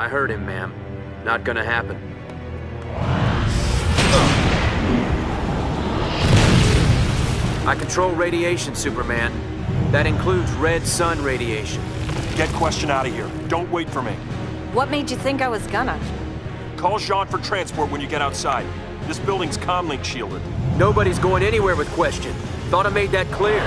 I heard him, ma'am. Not gonna happen. I control radiation, Superman. That includes red sun radiation. Get question out of here. Don't wait for me. What made you think I was gonna? Call J'onn for transport when you get outside. This building's comlink shielded. Nobody's going anywhere with question. Thought I made that clear.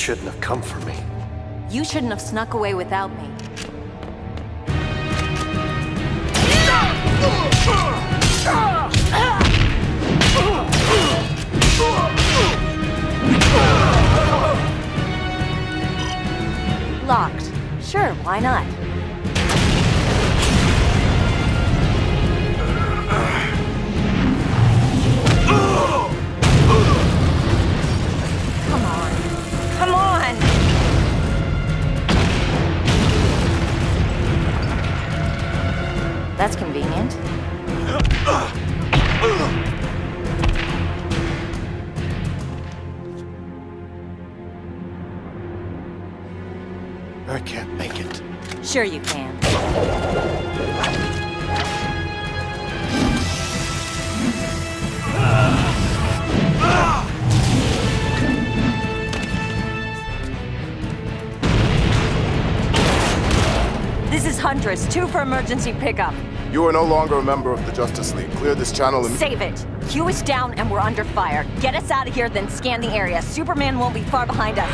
Shouldn't have come for me. You shouldn't have snuck away without me. Locked. Sure, why not? That's convenient. I can't make it. Sure you can. This is Huntress, two for emergency pickup. You are no longer a member of the Justice League. Clear this channel and... Save it. Q is down and we're under fire. Get us out of here, then scan the area. Superman won't be far behind us.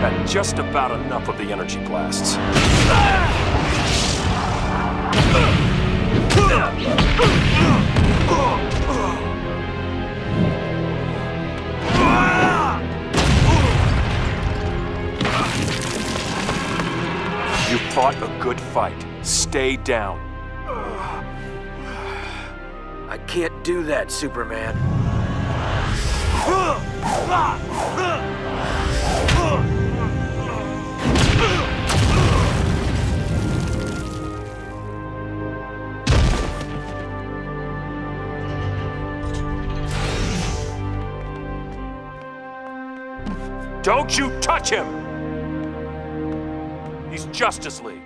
Had just about enough of the energy blasts. You fought a good fight. Stay down. I can't do that, Superman. Don't you touch him! He's Justice League.